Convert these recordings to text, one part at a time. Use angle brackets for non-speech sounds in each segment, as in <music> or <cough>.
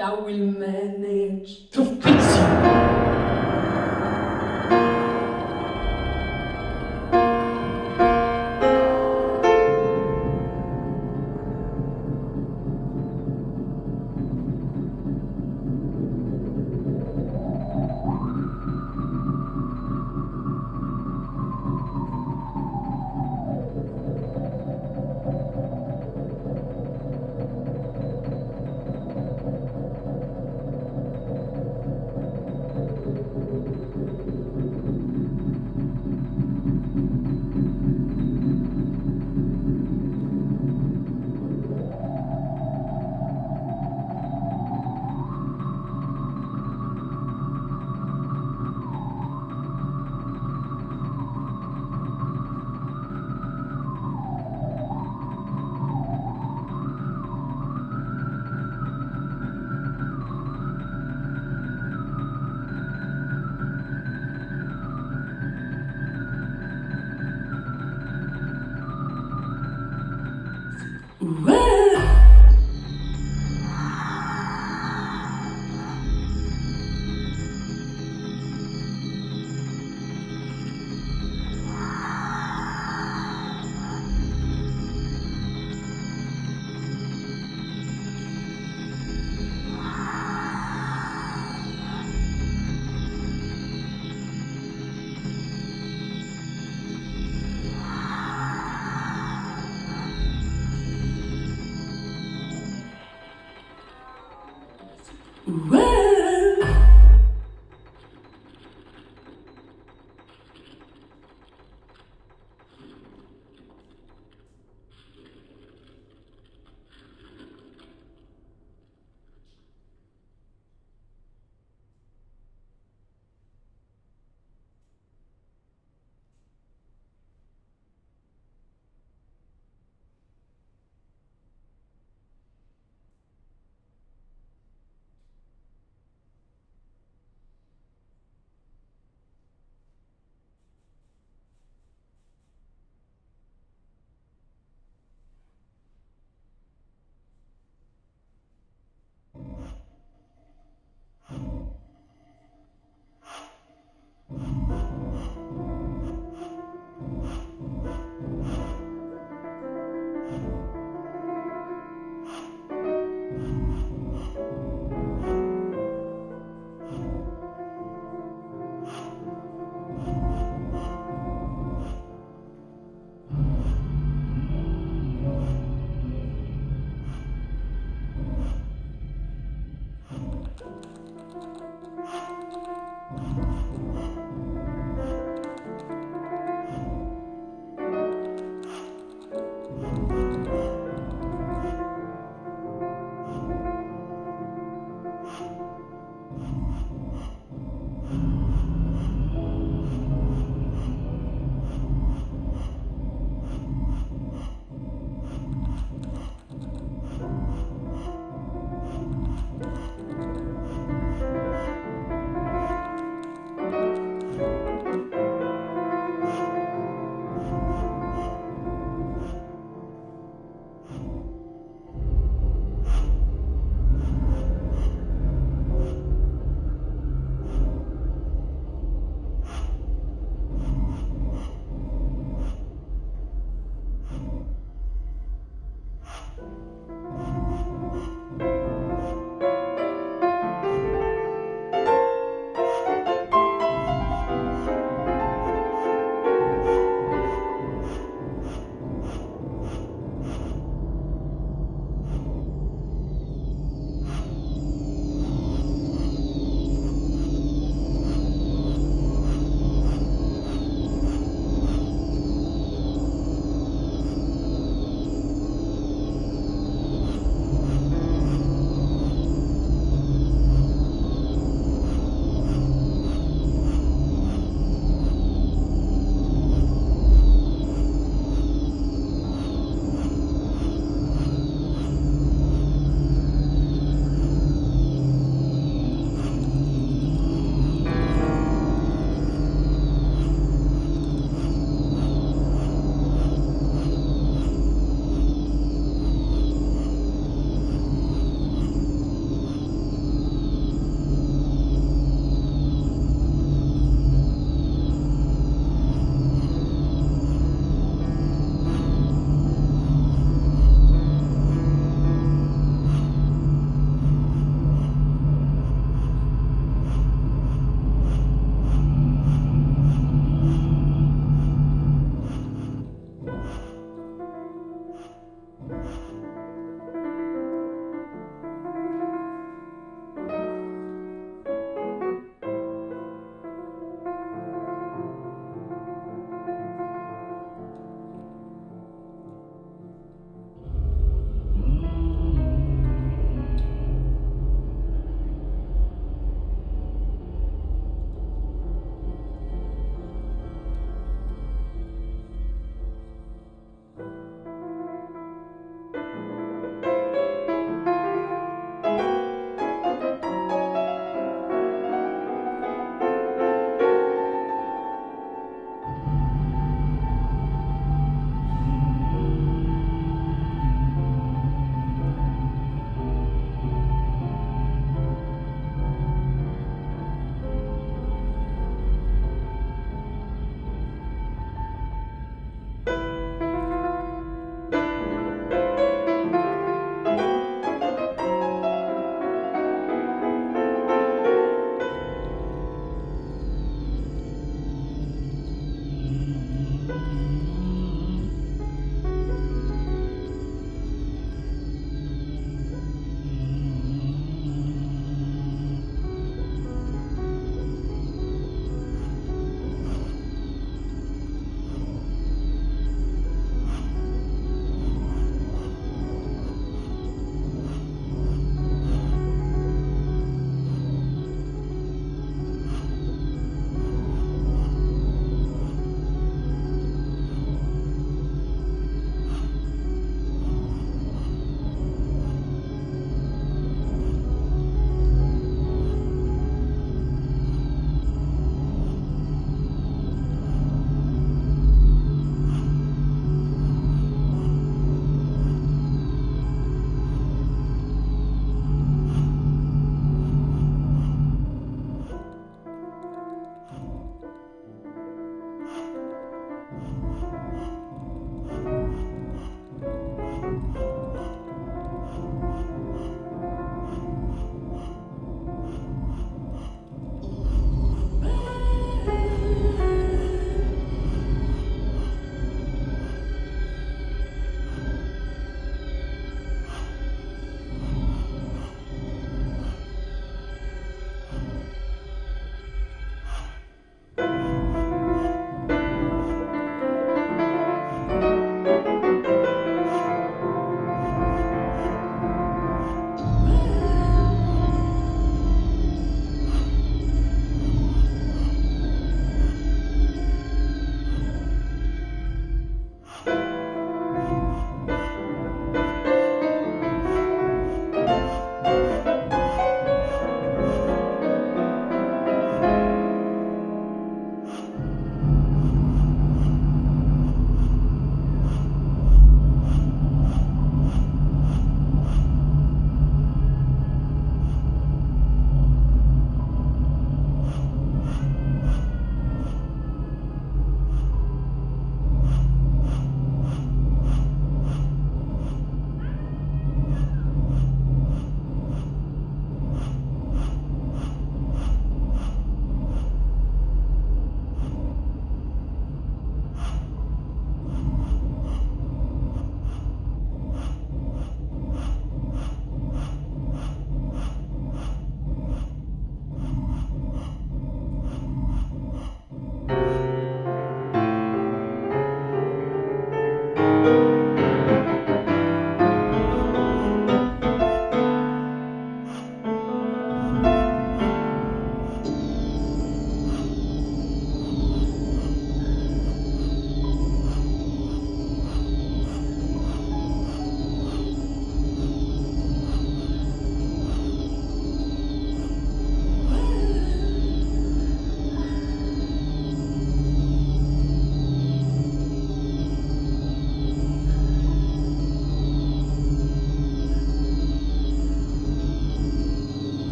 I will manage to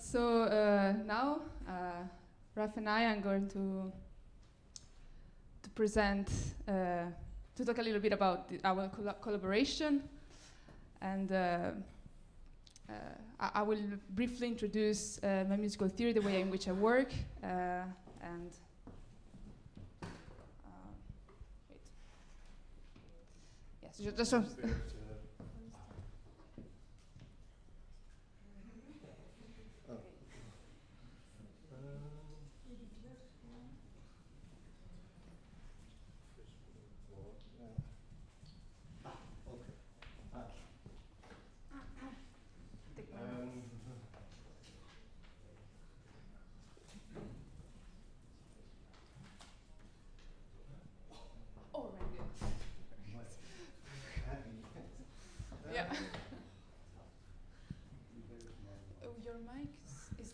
so uh, now uh, Raf and I are going to to present uh, to talk a little bit about the, our colla collaboration, and uh, uh, I, I, will briefly introduce uh, my musical theory, the way in which I work, and. Yes, just.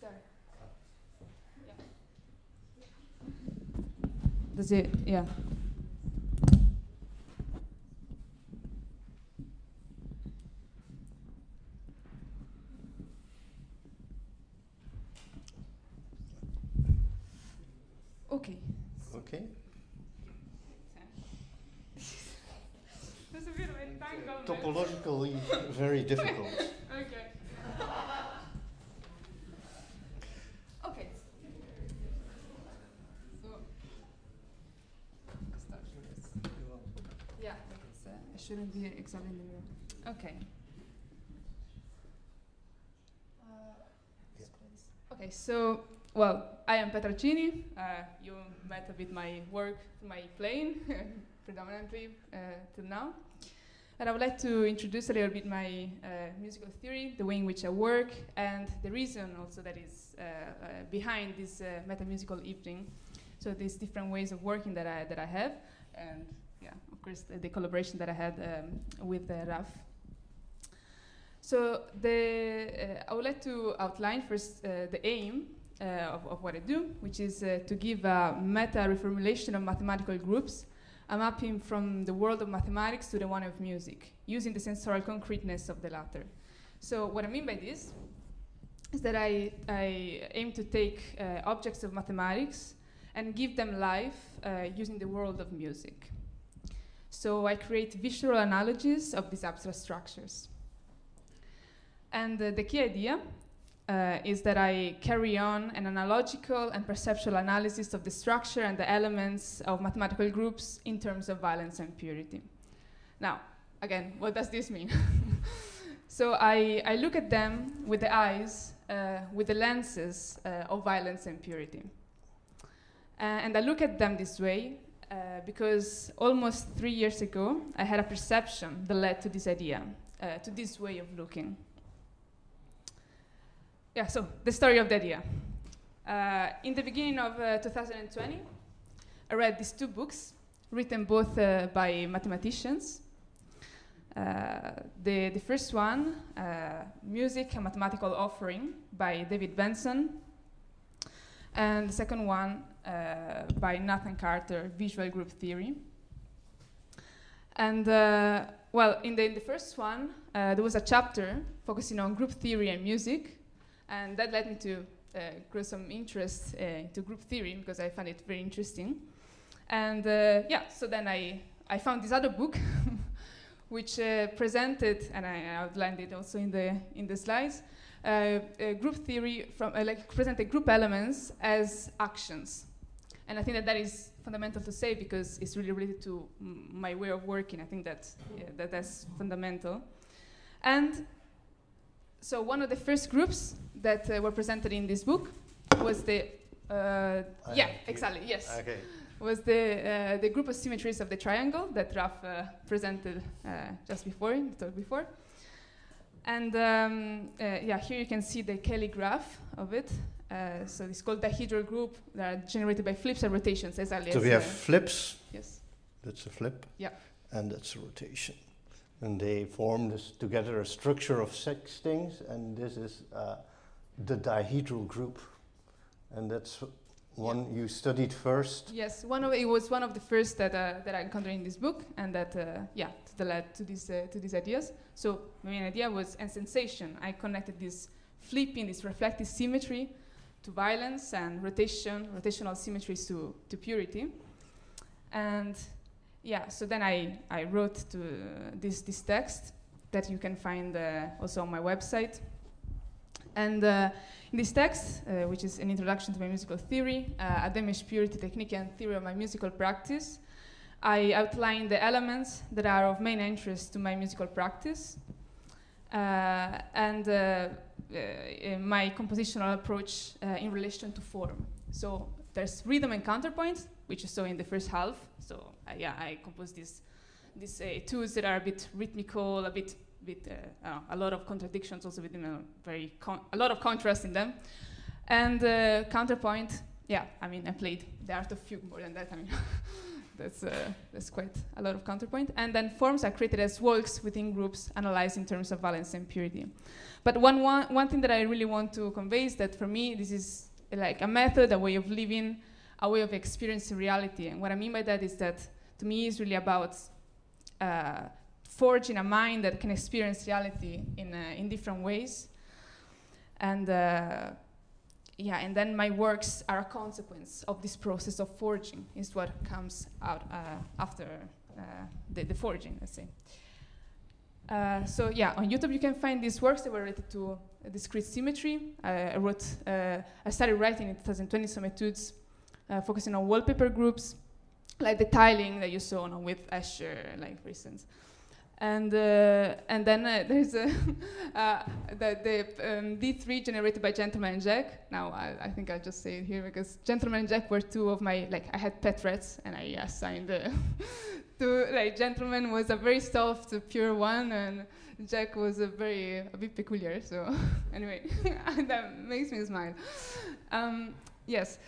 Just uh, Does it? Yeah. Okay. Okay. There's a bit of entanglement. Topologically very difficult. okay. Shouldn't be exactly in the middle. Okay. Uh, okay, so, well, I am Petra Cini. Uh, you met a bit my work, my playing, <laughs> predominantly uh, till now. And I would like to introduce a little bit my uh, musical theory, the way in which I work, and the reason also that is uh, uh, behind this meta musical evening. So these different ways of working that I, that I have, and yeah, of course, the, the collaboration that I had um, with uh, Raf. So the, uh, I would like to outline first uh, the aim uh, of, of, what I do, which is uh, to give a meta reformulation of mathematical groups, a mapping from the world of mathematics to the one of music, using the sensorial concreteness of the latter. So what I mean by this is that I, I aim to take uh, objects of mathematics and give them life using the world of music. So I create visual analogies of these abstract structures. And uh, the key idea uh, is that I carry on an analogical and perceptual analysis of the structure and the elements of mathematical groups in terms of violence and purity. Now, again, what does this mean? <laughs> so I, I, look at them with the eyes, uh, with the lenses uh, of violence and purity. Uh, and I look at them this way because almost three years ago, I had a perception that led to this idea, uh, to this way of looking. Yeah, so the story of the idea. Uh, in the beginning of uh, 2020, I read these two books, written both uh, by mathematicians. the, the first one, Music, a Mathematical Offering, by David Benson, and the second one, uh, by Nathan Carter, Visual Group Theory. And uh, well, in the, in the first one, uh, there was a chapter focusing on group theory and music, and that led me to uh, grow some interest uh, into group theory because I found it very interesting. And uh, yeah, so then I, I found this other book, <laughs> which presented, and I outlined it also in the, in the slides, group theory from like presented group elements as actions. And I think that that is fundamental to say because it's really related to my way of working. I think that, yeah, that that's fundamental. And so one of the first groups that uh, were presented in this book was the uh, yeah exactly yes okay. was the uh, the group of symmetries of the triangle that Raf uh, presented uh, just before the talk before. And um, uh, yeah, here you can see the Cayley graph of it. Uh, so it's called dihedral group that are generated by flips and rotations. As so we have flips. Yes. That's a flip. Yeah. And that's a rotation. And they form this together a structure of six things, and this is uh, the dihedral group. And that's one you studied first. Yes, one of it was one of the first that uh, that I encountered in this book, and that uh, yeah, that led to these uh, to these ideas. So my main idea was and sensation. I connected this flipping, this reflective symmetry, to violence and rotation, rotational symmetries to to purity, and yeah. So then I I wrote to this this text that you can find uh, also on my website, and uh, in this text, uh, which is an introduction to my musical theory, uh, a diminished purity technique and theory of my musical practice, I outline the elements that are of main interest to my musical practice uh, and uh, uh, my compositional approach in relation to form. So there's rhythm and counterpoint, which you saw in the first half. So yeah, I composed these these tools that are a bit rhythmical, a bit with uh, uh, a lot of contradictions also within a very a lot of contrast in them. And uh, counterpoint, yeah, I mean, I played the art of fugue more than that. I mean, <laughs> that's uh, that's quite a lot of counterpoint. And then forms are created as works within groups, analyzed in terms of violence and purity. But one, one one thing that I really want to convey is that for me, this is like a method, a way of living, a way of experiencing reality. And what I mean by that is that to me, it's really about uh, forging a mind that can experience reality in, uh, in different ways. And uh, yeah, and then my works are a consequence of this process of forging, is what comes out uh, after uh, the, the, forging, let's say. Uh, so yeah, on YouTube you can find these works that were related to discrete symmetry. I wrote, uh, I started writing in 2020 some etudes focusing on wallpaper groups, like the tiling that you saw no, with Escher, like for instance and uh, and then uh, <laughs> there's a uh, the, the um, D3 generated by Gentleman Jack. Now I, I, think I'll just say it here because Gentleman Jack were two of my like I had pet rats and I assigned uh, <laughs> to like Gentleman was a very soft, pure one, and Jack was a very a bit peculiar. So <laughs> anyway, that makes me smile. Um, yes.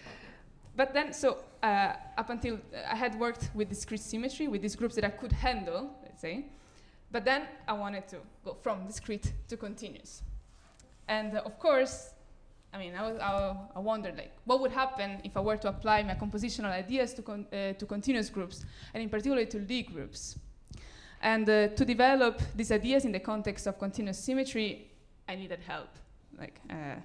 But then, so uh, up until I had worked with discrete symmetry, with these groups that I could handle, let's say, but then I wanted to go from discrete to continuous. And uh, of course, I mean, I, was, I, I, wondered like, what would happen if I were to apply my compositional ideas to, con uh, to continuous groups, and in particular to Lie groups. And uh, to develop these ideas in the context of continuous symmetry, I needed help. Like uh,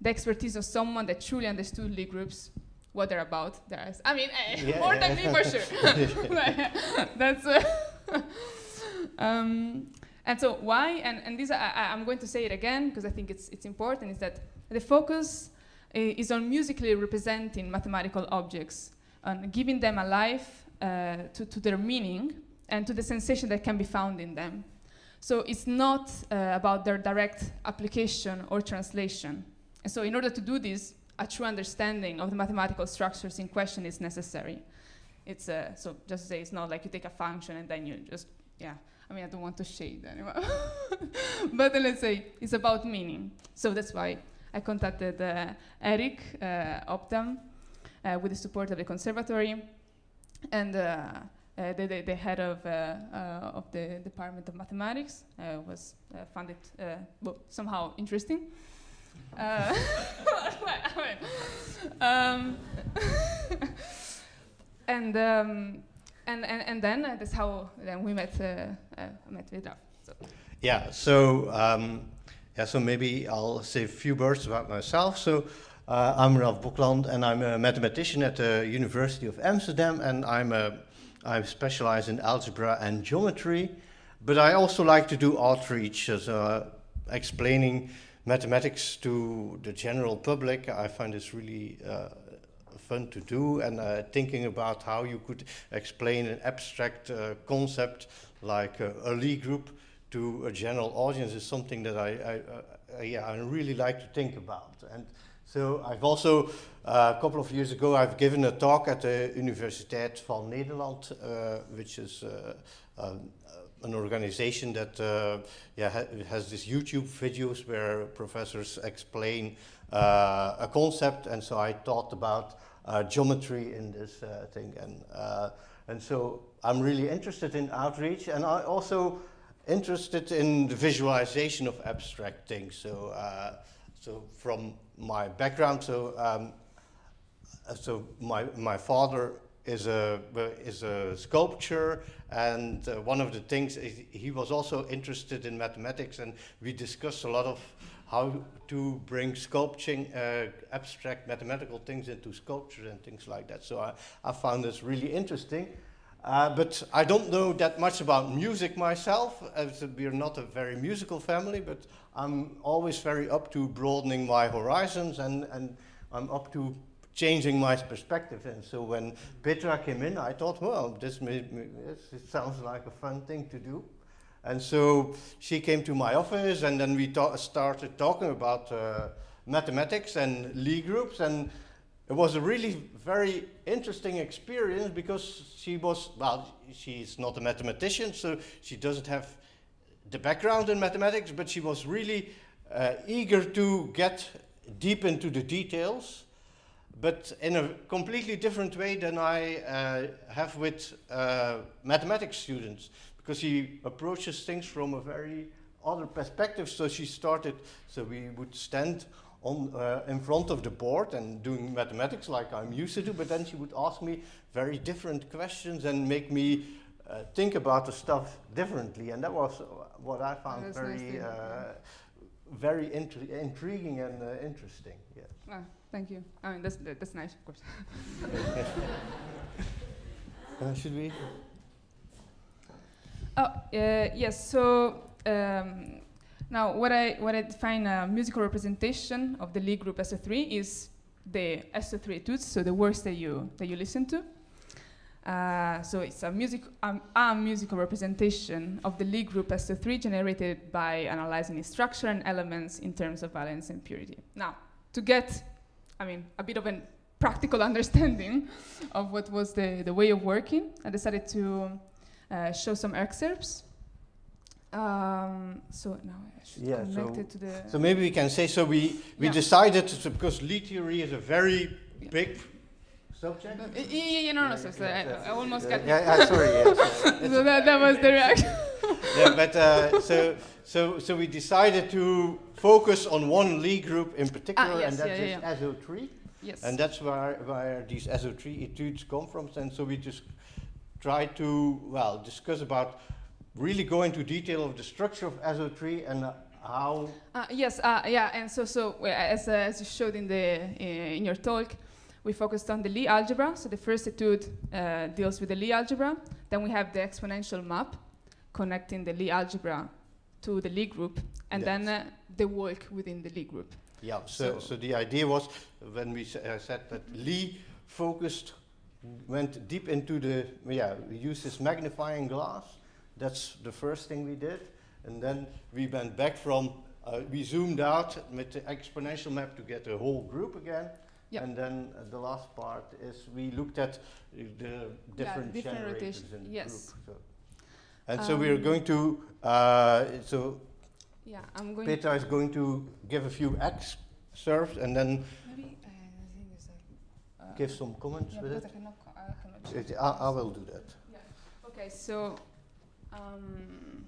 the expertise of someone that truly understood Lie groups, what they're about. There's, I mean, eh, yeah, more yeah. than me for sure. <laughs> <laughs> That's. <laughs> Uh, um, and so why, and, and this I, am going to say it again because I think it's, it's important, is that the focus is on musically representing mathematical objects, on giving them a life uh, to, to their meaning and to the sensation that can be found in them. So it's not uh, about their direct application or translation. And so in order to do this, a true understanding of the mathematical structures in question is necessary. It's uh, so just to say it's not like you take a function and then you just yeah I mean, I don't want to shade anyone. <laughs> but let's say it's about meaning. So that's why I contacted uh, Eric uh, Opdam uh, with the support of the conservatory and uh, uh, the, the, the, head of, uh, of the Department of Mathematics was found it well, somehow interesting. <laughs> <laughs> um, and um, and, and, and then uh, that's how then we met uh, uh, met with. So. Yeah. So um, yeah. So maybe I'll say a few words about myself. So. Uh, I'm Raf Bocklandt, and I'm a mathematician at the University of Amsterdam, and I'm a I specialize in algebra and geometry, but I also like to do outreach, so uh, explaining mathematics to the general public. I find this really uh, fun to do and uh, thinking about how you could explain an abstract uh, concept like uh, a Lie group to a general audience is something that I, I uh, yeah, I really like to think about. And so I've also, uh, a couple of years ago, I've given a talk at the Universiteit van Nederland, uh, which is um, an organization that uh, yeah, ha has these YouTube videos where professors explain uh, a concept, and so I thought about geometry in this uh, thing. And, uh, and so I'm really interested in outreach and I also interested in the visualization of abstract things. So, so from my background, so um, so my, my father is a, is a sculptor and uh, one of the things he was also interested in mathematics and we discussed a lot of how to bring sculpting, uh, abstract mathematical things into sculpture and things like that. So I, I found this really interesting. Uh, but I don't know that much about music myself, as we're not a very musical family, but I'm always very up to broadening my horizons and, and I'm up to changing my perspective. And so when Petra came in, I thought, well, this, may, it sounds like a fun thing to do. And so she came to my office, and then we ta started talking about uh, mathematics and Lie groups. And it was a really very interesting experience because she was, well, she's not a mathematician, so she doesn't have the background in mathematics, but she was really uh, eager to get deep into the details, but in a completely different way than I uh, have with uh, mathematics students because he approaches things from a very other perspective. So she started, so we would stand on, uh, in front of the board and doing mathematics like I'm used to do, but then she would ask me very different questions and make me uh, think about the stuff differently. And that was what I found That's very, nice uh, very intri intriguing and uh, interesting. Yes. Ah, thank you. I mean, that's, that's nice, of course. <laughs> Uh, should we? Oh, uh, yes. So um, now, what I what I define a musical representation of the Lie group SO3 is the SO3 etudes, so the works that you that you listen to. Uh, so it's a music um, a musical representation of the Lie group SO3 generated by analyzing its structure and elements in terms of violence and purity. Now, to get, I mean, a bit of a practical <laughs> understanding of what was the, the way of working, I decided to show some excerpts. Um, so now I should Yeah, connect so- it to the. So maybe we can say so. We we Yeah. decided to, because Lie theory is a very Yeah. big subject. Uh, yeah, yeah, yeah, no, no, so, so I, I almost got. Yeah, yeah, sorry. Yes, <laughs> uh, so that, that was the reaction. <laughs> yeah, but uh, so so so we decided to focus on one Lie group in particular, Ah, yes, and that's yeah, yeah, SO3, yes. and that's where where these SO3 etudes come from. And so we just tried to well discuss about really go into detail of the structure of SO3 and how Uh, yes, uh, yeah, and so so as, uh, as you showed in the uh, in your talk, we focused on the Lie algebra. So the first etude uh, deals with the Lie algebra. Then we have the exponential map connecting the Lie algebra to the Lie group, and then Yes. uh, the walk within the Lie group. Yeah, so, So- so the idea was when we said that Lee focused, went deep into the, yeah, we used this magnifying glass. That's the first thing we did. And then we went back from, uh, we zoomed out with the exponential map to get the whole group again. Yep. And then uh, the last part is we looked at the different different generators rotation, in the yes. group. So. And so we are Um, going to, uh, so Yeah, I'm going. Petra is going to give a few excerpts and then Maybe uh, the thing is that. uh, give some comments yeah, with it. I cannot. I cannot I, I will do that. Okay, so um,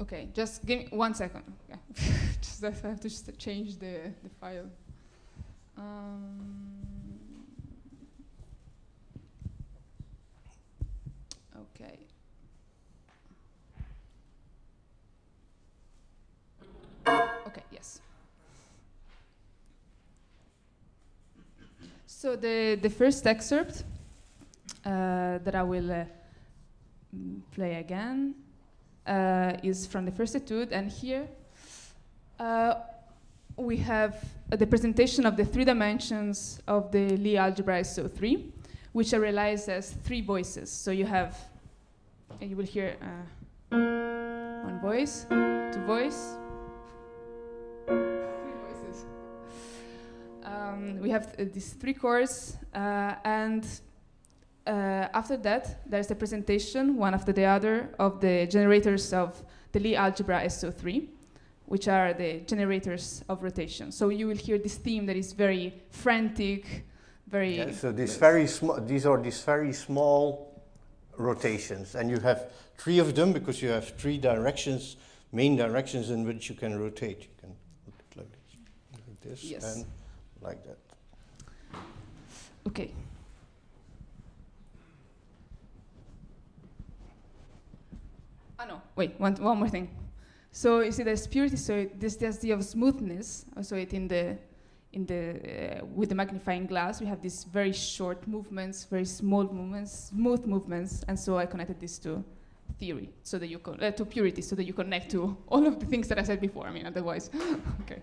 okay, just give me one second. Okay. <laughs> just I have to just change the the file. Um, So the, the first excerpt uh, that I will uh, play again uh, is from the first etude, and here uh, we have the presentation of the three dimensions of the Lie algebra SO3, which are realized as three voices. So you have, you will hear uh, one voice, two voice, Um, we have uh, these three cores, uh, and uh, after that, there's the presentation, one after the other, of the generators of the Lie algebra SO3, which are the generators of rotation. So you will hear this theme that is very frantic, very. Yeah, so these very small, these are these very small rotations. And you have three of them because you have three directions, main directions in which you can rotate. You can rotate like this, like this, Yes. and like that. Okay. Ah no, wait, one, one more thing. So you see there's purity, so this the idea of smoothness. So it in the in the uh, with the magnifying glass we have these very short movements, very small movements, smooth movements, and so I connected this to theory, so that you con- uh, to purity, so that you connect to <laughs> all of the things that I said before. I mean, otherwise, <laughs> okay.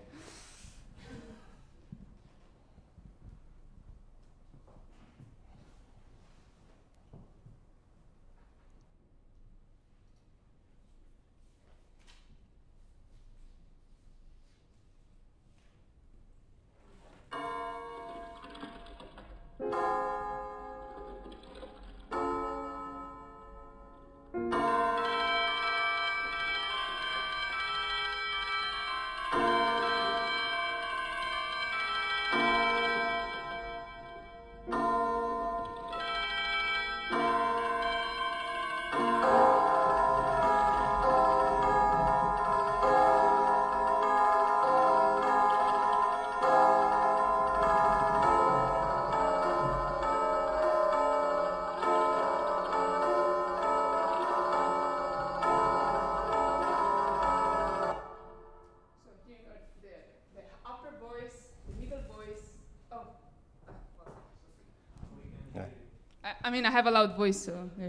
I, mean, I have a loud voice, so <laughs>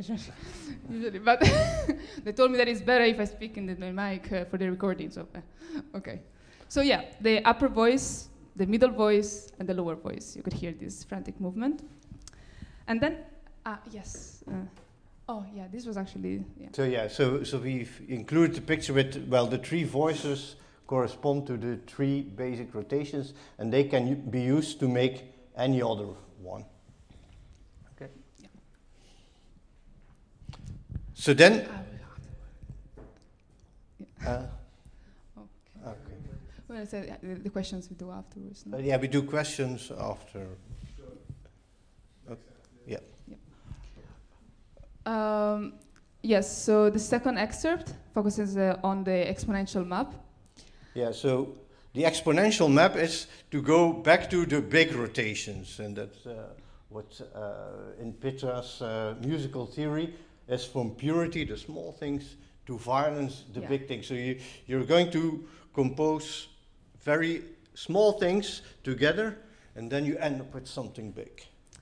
usually, but <laughs> they told me that it's better if I speak in the, the mic uh, for the recording. So, uh, okay. So yeah, the upper voice, the middle voice, and the lower voice. You could hear this frantic movement, and then, ah, yes. Uh, oh yeah, this was actually yeah. So yeah, so so we've included the picture with well, the three voices correspond to the three basic rotations, and they can be used to make any other one. Okay. Yeah. So then, uh, okay. okay. Well, said uh, the, questions we do afterwards. no? Uh, yeah, we do questions after. Um, yes, so the second excerpt focuses uh, on the exponential map. Yeah, so the exponential map is to go back to the big rotations, and that's uh, what uh, in Petra's uh, musical theory is from purity, the small things, to violence, the Yeah. big things. So you, you're going to compose very small things together, and then you end up with something big.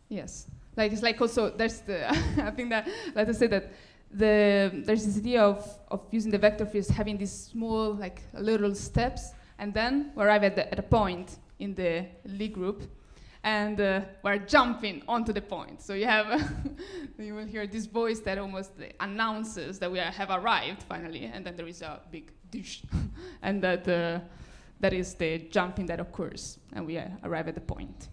Yes, like it's like also there's the <laughs> I think that let us say that the there's this idea of of using the vector fields having these small like little steps, and then we arrive at the, at a point in the Lie group, and uh, we're jumping onto the point. So you have <laughs> you will hear this voice that almost announces that we are, have arrived finally, and then there is a big dish, <laughs> and that uh, that is the jumping that occurs, and we uh, arrive at the point.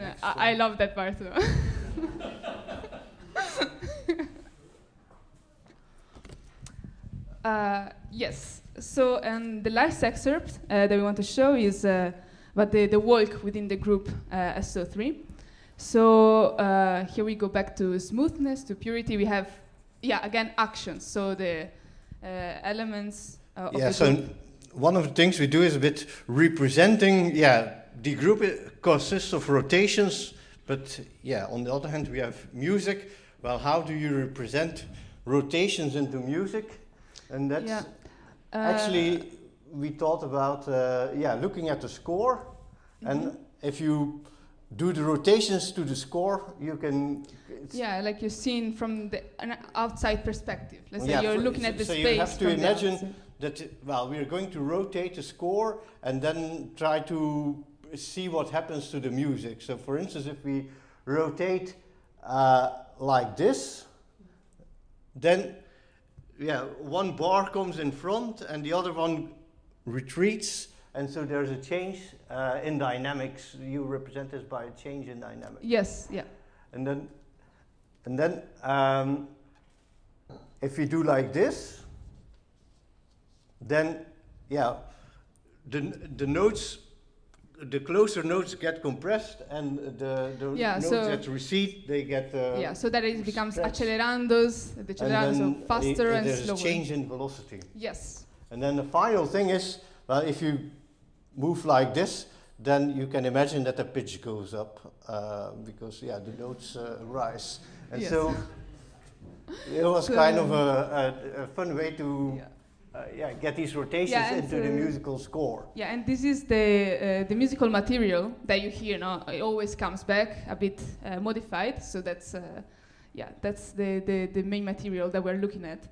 I, uh, I mean, Next I, I love that part too. <laughs> uh, yes. So, and the last excerpt uh, that we want to show is uh, about the, the walk within the group uh, SO3. So uh, here we go back to smoothness, to purity. We have, yeah, again, actions. So the uh, elements uh, of yeah, the so group. One of the things we do is a bit representing, yeah, the group consists of rotations, but yeah, on the other hand, we have music. Well, how do you represent rotations into music? And that's Yeah. Uh, actually, we thought about, uh, yeah, looking at the score, and mhm. if you do the rotations to the score, you can. it's- Yeah, like you're seen from the an outside perspective. Let's Yeah, say you're looking at the so you space. have to from the imagine. That well we are going to rotate the score and then try to see what happens to the music. So for instance if we rotate uh, like this then yeah one bar comes in front and the other one retreats. And so there's a change uh, in dynamics. You represent this by a change in dynamics. Yes, yeah. and then and then um, if you do like this then yeah the, the notes the closer notes get compressed and the, the Yeah, notes so- that recede they get uh, yeah, so that it becomes stretch. accelerandos, the and then faster i- i- and there's slower. a change in velocity Yes, and then the final thing is well if you move like this then you can imagine that the pitch goes up uh, because yeah the notes uh, rise and Yes. so it was <laughs> So- kind of a, a, a fun way to yeah. Uh, yeah get these rotations Yeah, into the musical score Yeah, and this is the uh, the musical material that you hear. No, it always comes back a bit uh, modified. So that's uh, yeah, that's the, the the main material that we're looking at.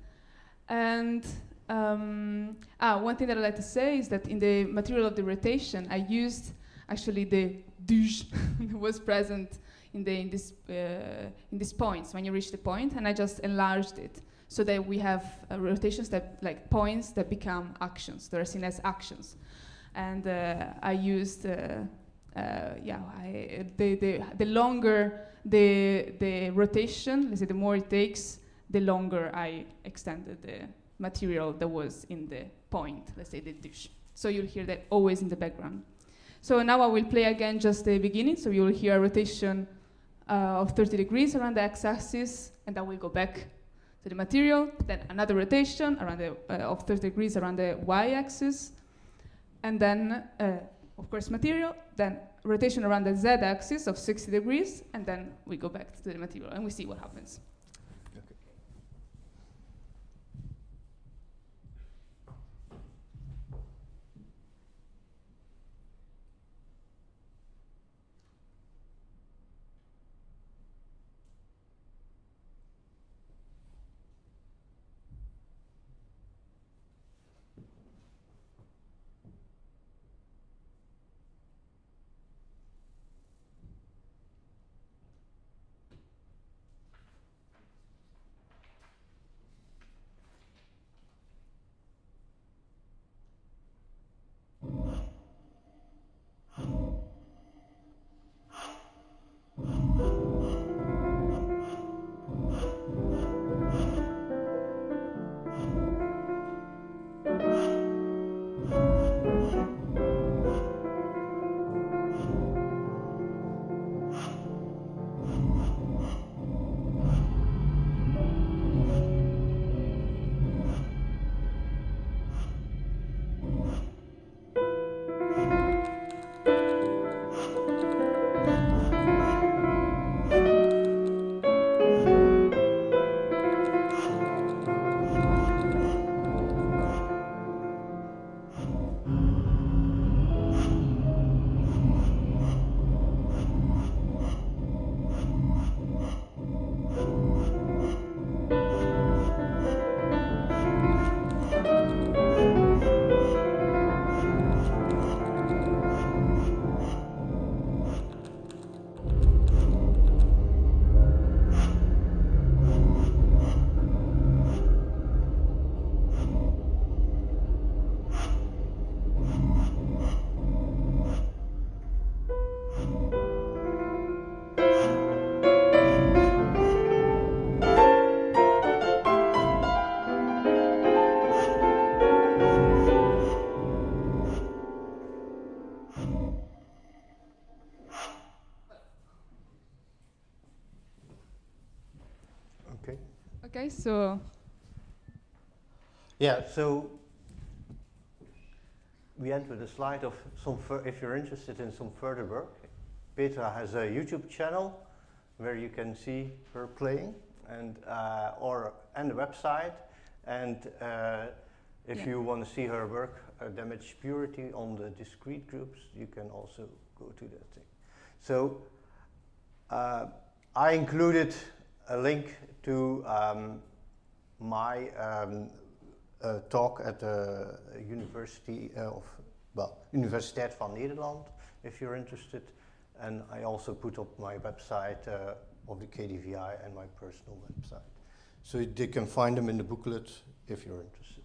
And um, ah, one thing that I like to say is that in the material of the rotation, I used actually the douche <laughs> that was present in the in this uh, in these points when you reach the point, and I just enlarged it so that we have uh, rotations that like points that become actions. They're seen as actions, and uh, I used uh, uh, yeah I, the, the the longer the the rotation, let's say the more it takes, the longer I extended the material that was in the point, let's say the dish. So you'll hear that always in the background. So now I will play again just the beginning. So you'll hear a rotation uh, of 30 degrees around the x-axis, and then we'll go back to the material. Then another rotation around the, uh, of 30 degrees around the y-axis, and then, uh, of course, material. Then rotation around the z-axis of 60 degrees, and then we go back to the material, and we see what happens. So Yeah, so we end with a slide of some, fur- if you're interested in some further work. Petra has a YouTube channel where you can see her playing and, uh, or, and a website. And uh, if Yeah. you want to see her work, uh, damage purity on the discrete groups, you can also go to that thing. So uh, I included a link to um, my um, uh, talk at the University uh, of, well, Universiteit van Nederland, if you're interested. And I also put up my website uh, of the KDVI and my personal website. So they can find them in the booklet if you're interested.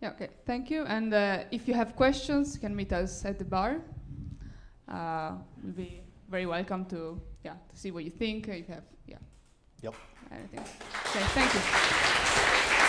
yeah, okay, thank you. And uh, if you have questions, you can meet us at the bar. Uh, we'll be very welcome to yeah to see what you think. uh, If you have yeah. Yep. Okay, thank you.